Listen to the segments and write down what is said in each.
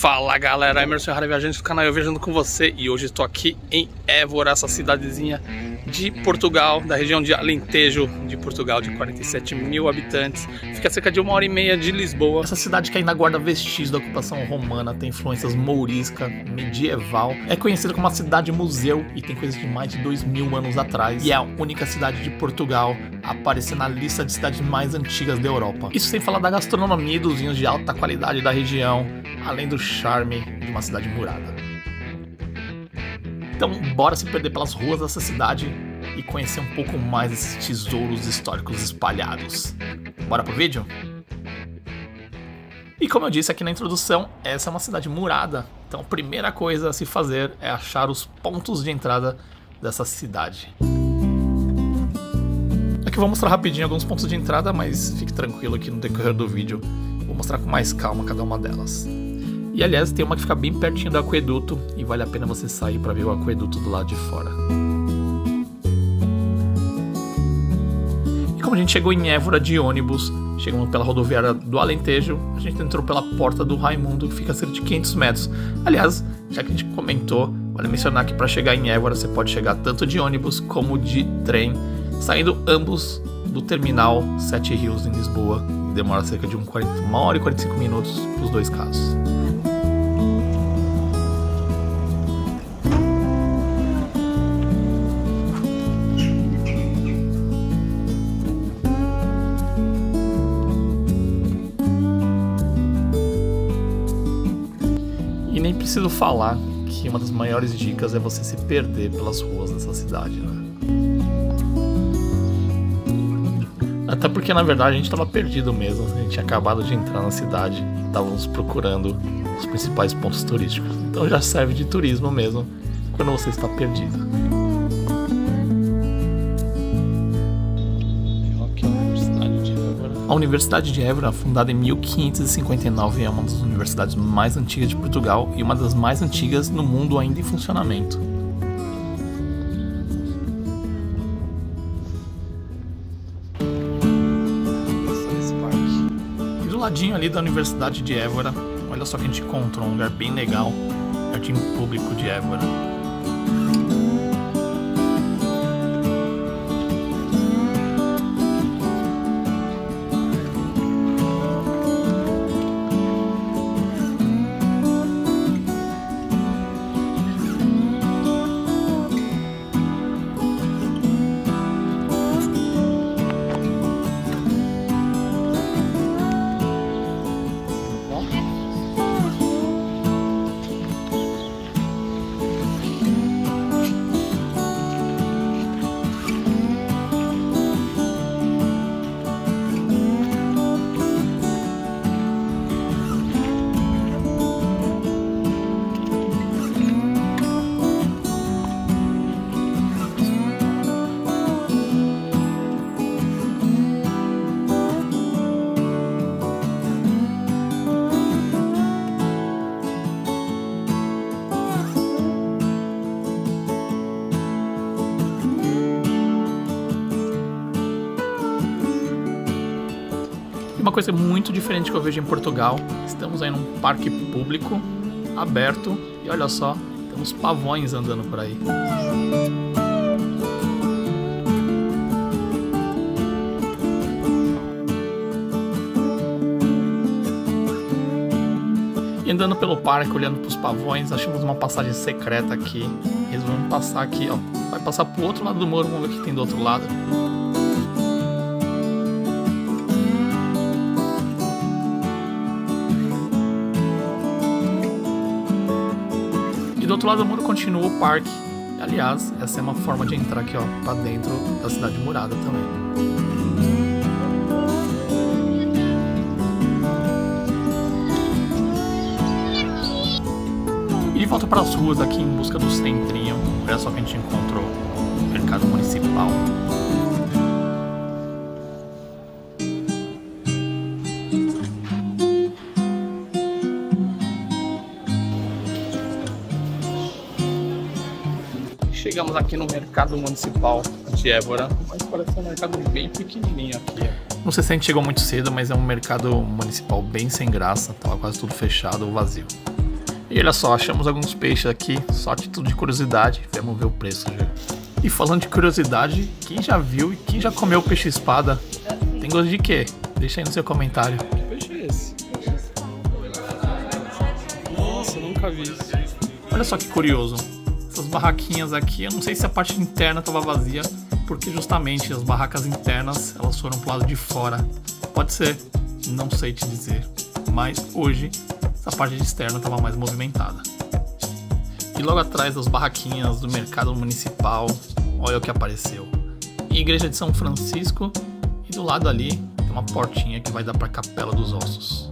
Fala galera, Emerson Rara Viajante do canal Eu Viajando com você e hoje estou aqui em Évora, essa cidadezinha de Portugal, da região de Alentejo de Portugal, de 47 mil habitantes. Fica a cerca de uma hora e meia de Lisboa. Essa cidade que ainda guarda vestígios da ocupação romana, tem influências mourisca, medieval. É conhecida como uma cidade-museu e tem coisas de mais de dois mil anos atrás. E é a única cidade de Portugal a aparecer na lista de cidades mais antigas da Europa. Isso sem falar da gastronomia e dos vinhos de alta qualidade da região, além do charme de uma cidade murada. Então, bora se perder pelas ruas dessa cidade e conhecer um pouco mais desses tesouros históricos espalhados. Bora pro vídeo? E como eu disse aqui na introdução, essa é uma cidade murada, então a primeira coisa a se fazer é achar os pontos de entrada dessa cidade. Aqui eu vou mostrar rapidinho alguns pontos de entrada, mas fique tranquilo aqui no decorrer do vídeo, vou mostrar com mais calma cada uma delas. E aliás, tem uma que fica bem pertinho do aqueduto e vale a pena você sair para ver o aqueduto do lado de fora. E como a gente chegou em Évora de ônibus, chegamos pela rodoviária do Alentejo, a gente entrou pela porta do Raimundo, que fica a cerca de 500 metros. Aliás, já que a gente comentou, vale mencionar que para chegar em Évora você pode chegar tanto de ônibus como de trem, saindo ambos do terminal Sete Rios em Lisboa. Demora cerca de 1 hora e 45 minutos para os dois casos. Preciso falar que uma das maiores dicas é você se perder pelas ruas dessa cidade, né? Até porque na verdade a gente estava perdido mesmo. A gente tinha acabado de entrar na cidade estávamos procurando os principais pontos turísticos. Então já serve de turismo mesmo quando você está perdido. A Universidade de Évora, fundada em 1559, é uma das universidades mais antigas de Portugal e uma das mais antigas no mundo ainda em funcionamento. E do ladinho ali da Universidade de Évora, olha só que a gente encontrou um lugar bem legal, Jardim Público de Évora. Coisa muito diferente que eu vejo em Portugal, estamos aí num parque público, aberto, e olha só, temos pavões andando por aí. Andando pelo parque, olhando para os pavões, achamos uma passagem secreta aqui. Resolvemos passar aqui, ó. Vai passar pro outro lado do muro, vamos ver o que tem do outro lado. Outro lado do muro continua o parque. Aliás, essa é uma forma de entrar aqui, ó, para dentro da cidade murada também. E de volta para as ruas aqui em busca do centrinho. Olha só que a gente encontrou mercado municipal. Chegamos aqui no mercado municipal de Évora, mas parece um mercado bem pequenininho aqui. Não sei se a gente chegou muito cedo, mas é um mercado municipal bem sem graça, tava quase tudo fechado ou vazio. E olha só, achamos alguns peixes aqui, só título de curiosidade. Vamos ver o preço já. E falando de curiosidade, quem já viu e quem já comeu peixe espada? Tem gosto de quê? Deixa aí no seu comentário. Que peixe é esse? Nossa, nunca vi isso. Olha só que curioso. Essas barraquinhas aqui, eu não sei se a parte interna estava vazia, porque justamente as barracas internas elas foram pro lado de fora. Pode ser, não sei te dizer. Mas hoje essa parte externa estava mais movimentada. E logo atrás das barraquinhas do mercado municipal, olha o que apareceu. Igreja de São Francisco e do lado ali tem uma portinha que vai dar para a Capela dos Ossos.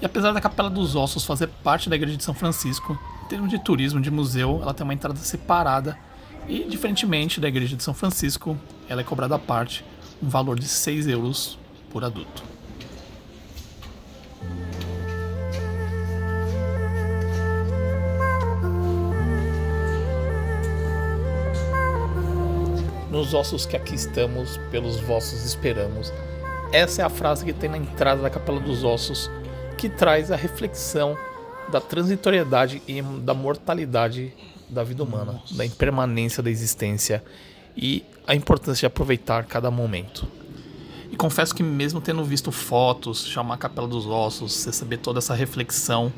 E apesar da Capela dos Ossos fazer parte da Igreja de São Francisco, em termos de turismo, de museu, ela tem uma entrada separada e, diferentemente da Igreja de São Francisco, ela é cobrada à parte, um valor de 6 euros por adulto. Nos ossos que aqui estamos, pelos vossos esperamos. Essa é a frase que tem na entrada da Capela dos Ossos, que traz a reflexão da transitoriedade e da mortalidade da vida humana, da impermanência da existência e a importância de aproveitar cada momento. E confesso que mesmo tendo visto fotos, chamar a Capela dos Ossos, receber toda essa reflexão,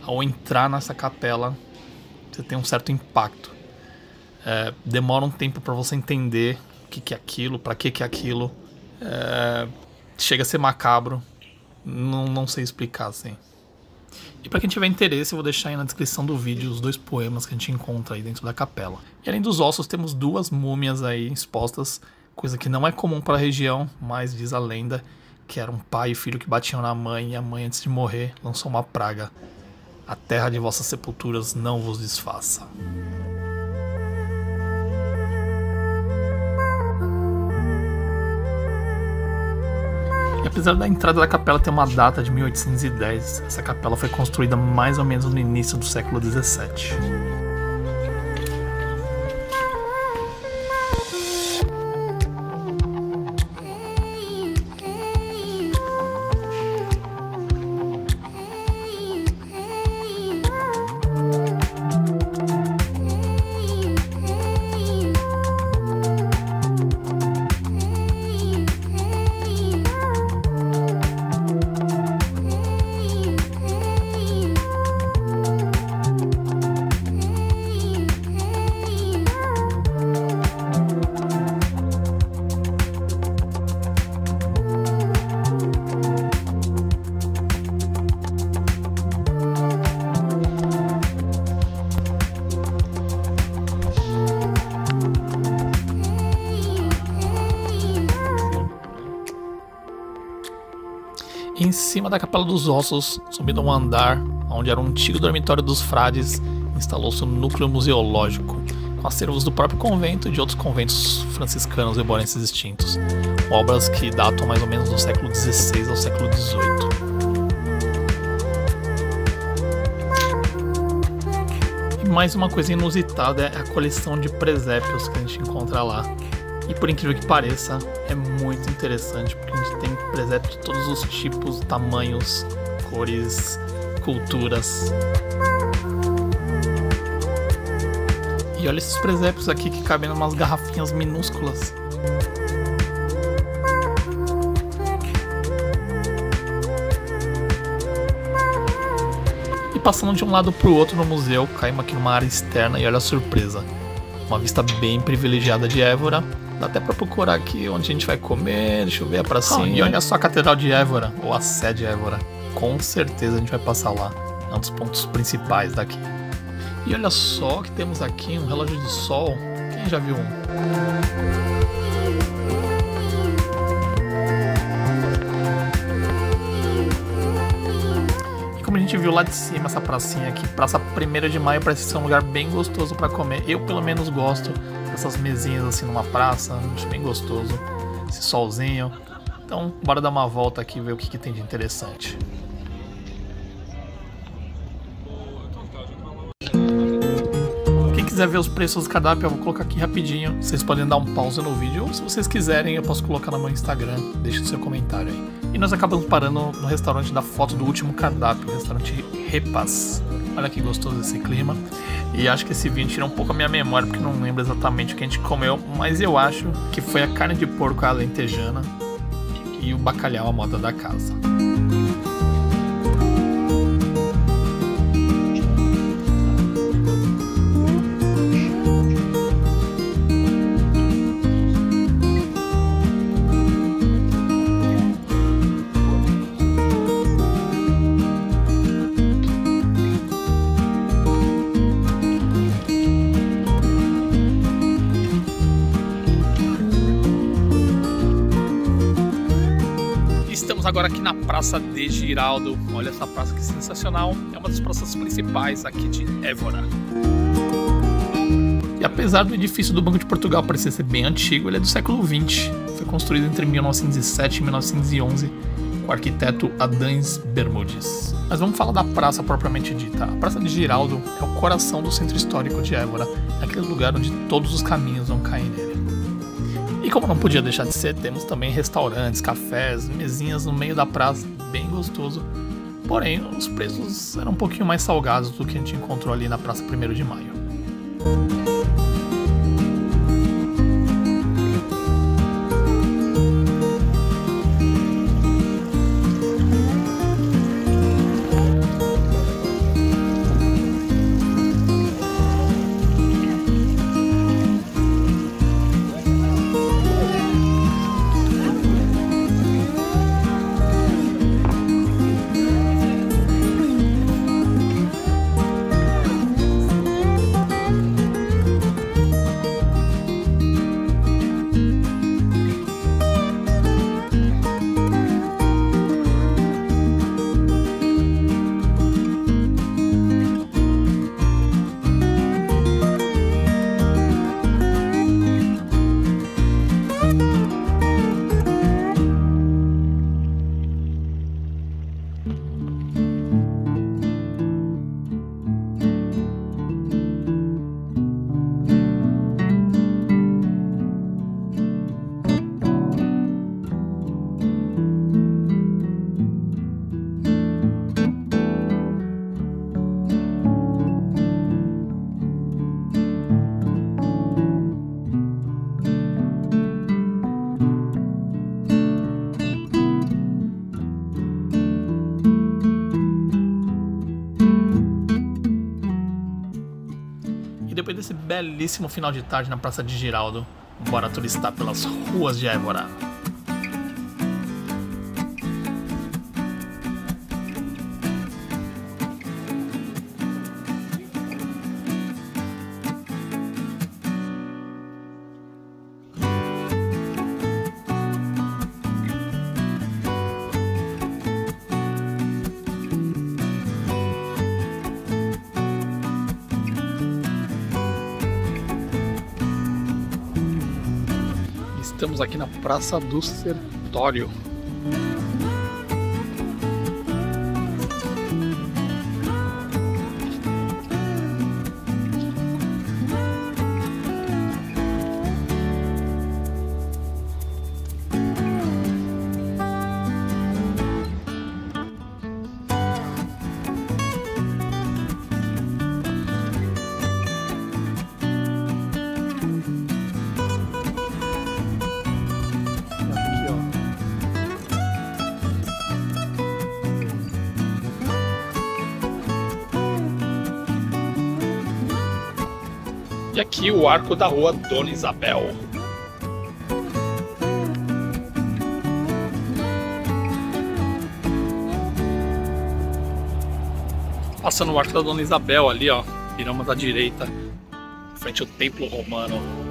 ao entrar nessa capela, você tem um certo impacto. É, demora um tempo para você entender o que, que é aquilo, para que, que é aquilo. É, chega a ser macabro, não, não sei explicar, assim. E para quem tiver interesse, eu vou deixar aí na descrição do vídeo os dois poemas que a gente encontra aí dentro da capela. E além dos ossos, temos duas múmias aí expostas, coisa que não é comum para a região, mas diz a lenda que era um pai e filho que batiam na mãe e a mãe antes de morrer lançou uma praga. A terra de vossas sepulturas não vos desfaça. Apesar da entrada da capela ter uma data de 1810, essa capela foi construída mais ou menos no início do século 17. Cima da Capela dos Ossos, subindo um andar onde era um antigo dormitório dos frades, instalou-se um núcleo museológico, com acervos do próprio convento e de outros conventos franciscanos eborenses extintos, obras que datam mais ou menos do século XVI ao século XVIII. E mais uma coisa inusitada é a coleção de presépios que a gente encontra lá. E por incrível que pareça, é muito interessante porque a gente tem presépios de todos os tipos, tamanhos, cores, culturas. E olha esses presépios aqui que cabem em umas garrafinhas minúsculas. E passando de um lado para o outro no museu, caímos aqui numa área externa e olha a surpresa. Uma vista bem privilegiada de Évora. Dá até para procurar aqui onde a gente vai comer, deixa eu ver a pracinha. Ah, e olha só a Catedral de Évora, ou a sede Évora. Com certeza a gente vai passar lá. É um dos pontos principais daqui. E olha só que temos aqui um relógio de sol. Quem já viu um? E como a gente viu lá de cima essa pracinha aqui, Praça 1 de Maio parece ser um lugar bem gostoso para comer. Eu pelo menos gosto dessas mesinhas assim numa praça, acho bem gostoso. Esse solzinho. Então, bora dar uma volta aqui e ver o que, que tem de interessante. Quiser ver os preços do cardápio, eu vou colocar aqui rapidinho. Vocês podem dar um pausa no vídeo, ou se vocês quiserem, eu posso colocar no meu Instagram. Deixe o seu comentário aí. E nós acabamos parando no restaurante da foto do último cardápio, o restaurante Repas. Olha que gostoso esse clima. E acho que esse vídeo tira um pouco a minha memória, porque não lembro exatamente o que a gente comeu, mas eu acho que foi a carne de porco alentejana e o bacalhau à moda da casa. Praça de Giraldo. Olha essa praça que sensacional. É uma das praças principais aqui de Évora. E apesar do edifício do Banco de Portugal parecer ser bem antigo, ele é do século XX. Foi construído entre 1907 e 1911 com o arquiteto Adães Bermudes. Mas vamos falar da praça propriamente dita. A Praça de Giraldo é o coração do centro histórico de Évora, aquele lugar onde todos os caminhos vão cair nele. E como não podia deixar de ser, temos também restaurantes, cafés, mesinhas no meio da praça, bem gostoso. Porém, os preços eram um pouquinho mais salgados do que a gente encontrou ali na Praça 1 de Maio. Desse belíssimo final de tarde na Praça de Giraldo, bora turistar pelas ruas de Évora. Estamos aqui na Praça do Sertório. E aqui o arco da rua Dona Isabel. Passando o arco da Dona Isabel ali, ó. Viramos à direita, frente ao Templo Romano.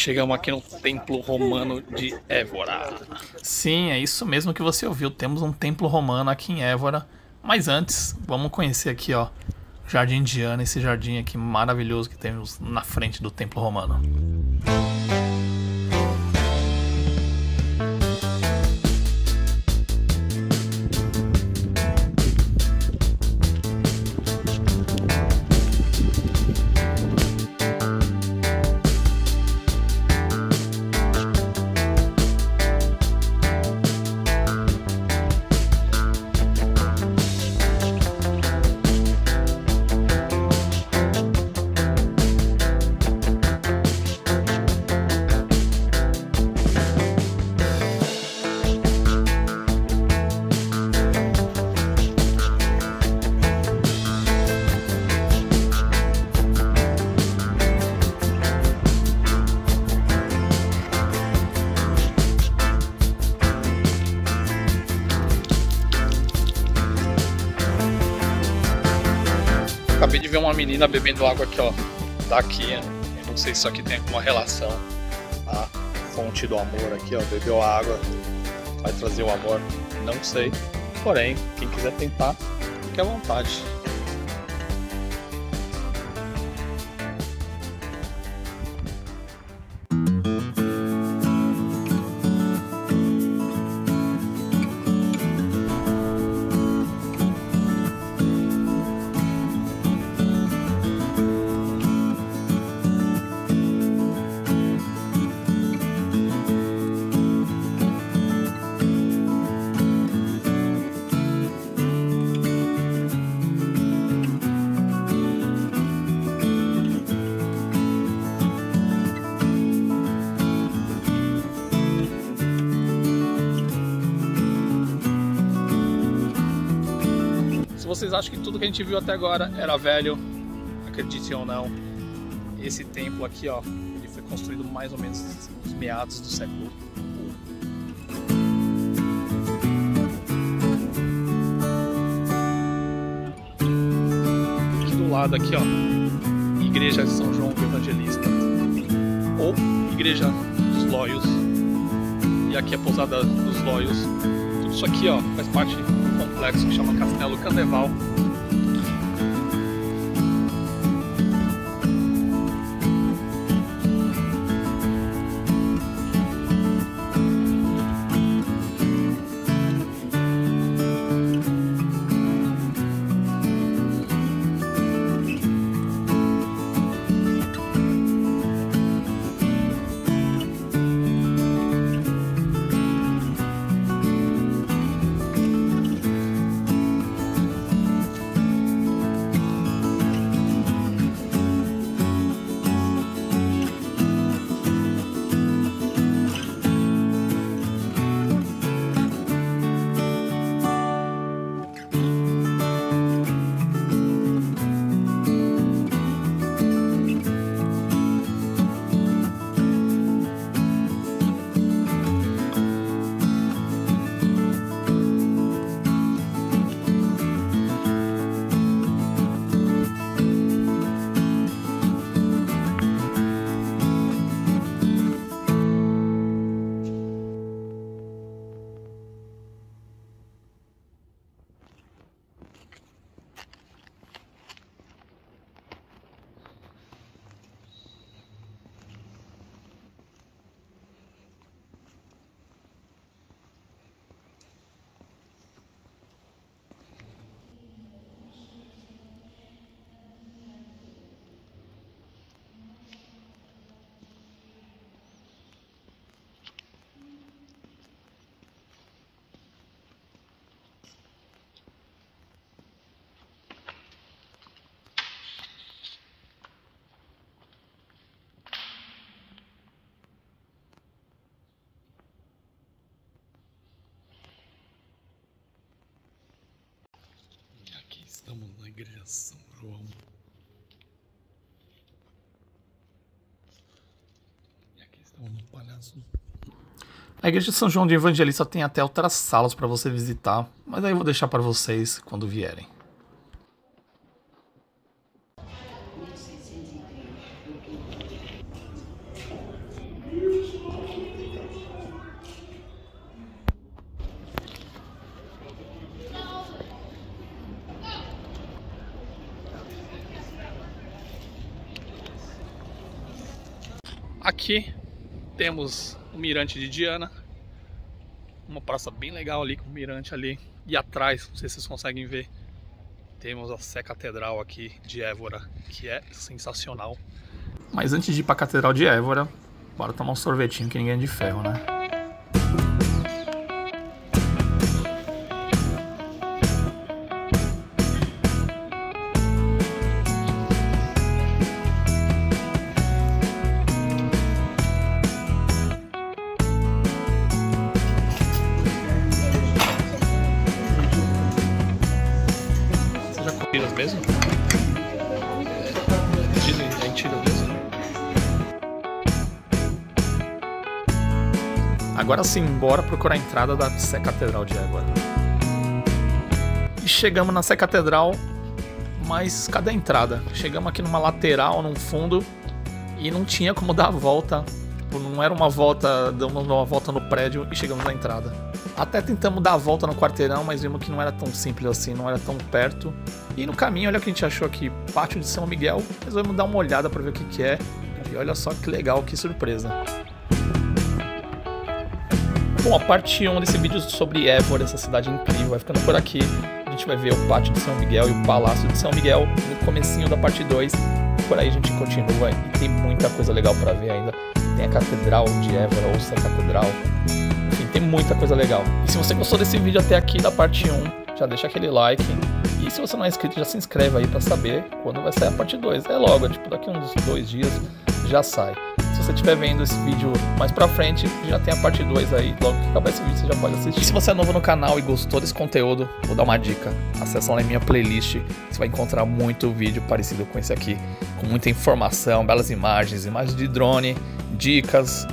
Chegamos aqui no Templo Romano de Évora. Sim, é isso mesmo que você ouviu. Temos um templo romano aqui em Évora. Mas antes, vamos conhecer aqui, ó, Jardim Indiano, esse jardim aqui maravilhoso que temos na frente do templo romano. Acabei ver uma menina bebendo água aqui, ó. Daqui, eu não sei se isso aqui tem alguma relação. A fonte do amor aqui, ó. Bebeu a água, vai trazer o amor. Não sei. Porém, quem quiser tentar, fique à vontade. Vocês acham que tudo que a gente viu até agora era velho, acreditem ou não, esse templo aqui, ó, ele foi construído mais ou menos nos meados do século I. Aqui do lado aqui, ó, Igreja de São João Evangelista ou Igreja dos Lóios. E aqui a pousada dos Lóios. Tudo isso aqui, ó, faz parte complexo que chama Castelo Candeval. Estamos na igreja São João. E aqui estamos no Palhaço. A igreja São João de Evangelista tem até outras salas para você visitar, mas aí eu vou deixar para vocês quando vierem. Aqui temos o Mirante de Diana, uma praça bem legal ali com o mirante ali. E atrás, não sei se vocês conseguem ver, temos a Sé Catedral aqui de Évora, que é sensacional. Mas antes de ir para a Catedral de Évora, bora tomar um sorvetinho que ninguém é de ferro, né? Agora sim, bora procurar a entrada da Sé Catedral de Évora. E chegamos na Sé Catedral, mas cadê a entrada? Chegamos aqui numa lateral, num fundo, e não tinha como dar a volta. Tipo, não era uma volta, damos uma volta no prédio e chegamos na entrada. Até tentamos dar a volta no quarteirão, mas vimos que não era tão simples assim, não era tão perto. E no caminho, olha o que a gente achou aqui, Pátio de São Miguel. Resolvemos dar uma olhada para ver o que, que é. E olha só que legal, que surpresa. Bom, a parte 1 desse vídeo sobre Évora, essa cidade incrível, vai ficando por aqui. A gente vai ver o Pátio de São Miguel e o Palácio de São Miguel no comecinho da parte 2. Por aí a gente continua e tem muita coisa legal para ver ainda. Tem a Catedral de Évora, ou se a Catedral. Enfim, tem muita coisa legal. E se você gostou desse vídeo até aqui da parte 1, já deixa aquele like. E se você não é inscrito, já se inscreve aí para saber quando vai sair a parte 2. É logo, tipo daqui uns dois dias já sai. Se você estiver vendo esse vídeo mais pra frente, já tem a parte 2 aí. Logo que acabar esse vídeo, você já pode assistir. E se você é novo no canal e gostou desse conteúdo, vou dar uma dica. Acesse lá na minha playlist. Você vai encontrar muito vídeo parecido com esse aqui. Com muita informação, belas imagens, imagens de drone, dicas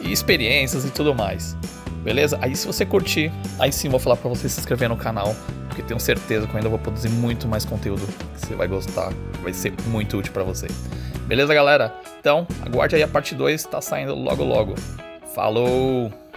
e experiências e tudo mais. Beleza? Aí se você curtir, aí sim vou falar para você se inscrever no canal, porque tenho certeza que eu ainda vou produzir muito mais conteúdo que você vai gostar, vai ser muito útil para você. Beleza, galera? Então, aguarde aí a parte 2, tá saindo logo logo. Falou!